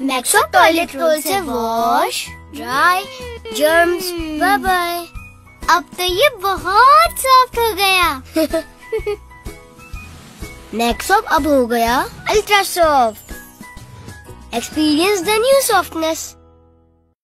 Maxo toilet roll से wash dry germs bye bye अब तो ये बहुत सॉफ्ट हो गया। नेक्सॉप अब हो गया ultra soft experience the new softness